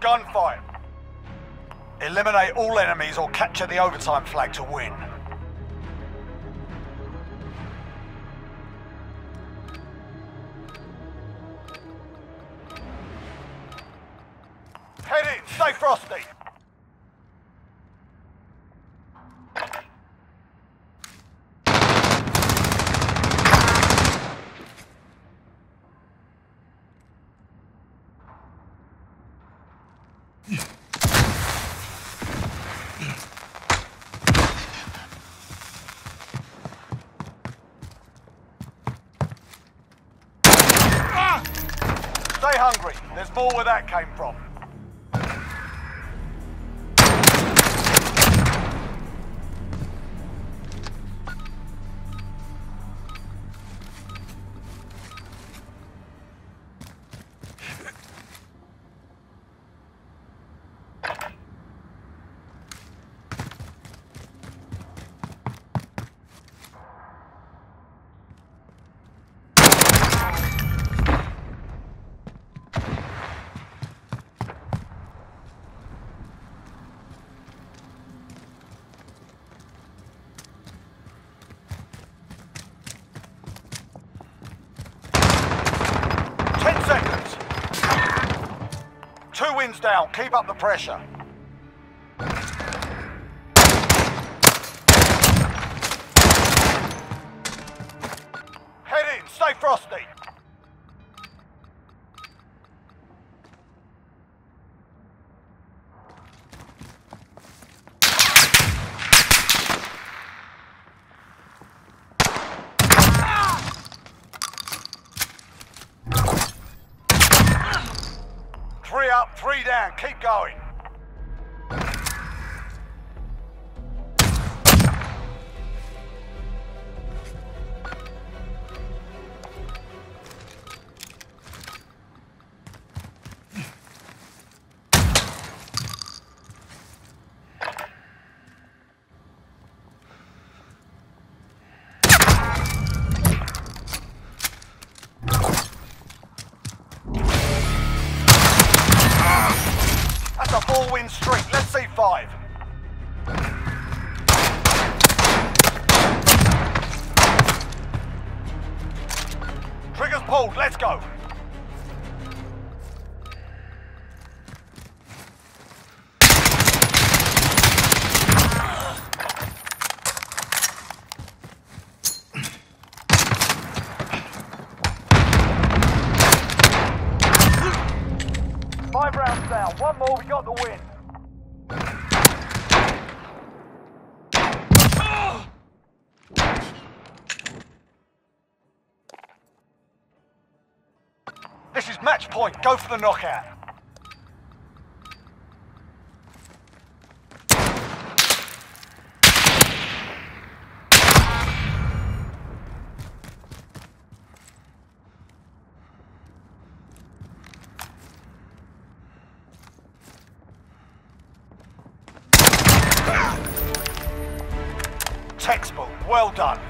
Gunfight. Eliminate all enemies or capture the overtime flag to win. Head in, stay frosty. Stay hungry. There's more where that came from. Wins down. Keep up the pressure. Head in. Stay frosty. Up, three down. Keep going. Four-win streak. Let's see five. Triggers pulled. Let's go. Five rounds down. One more. We got the win. This is match point. Go for the knockout. Textbook. Well done.